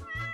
Bye.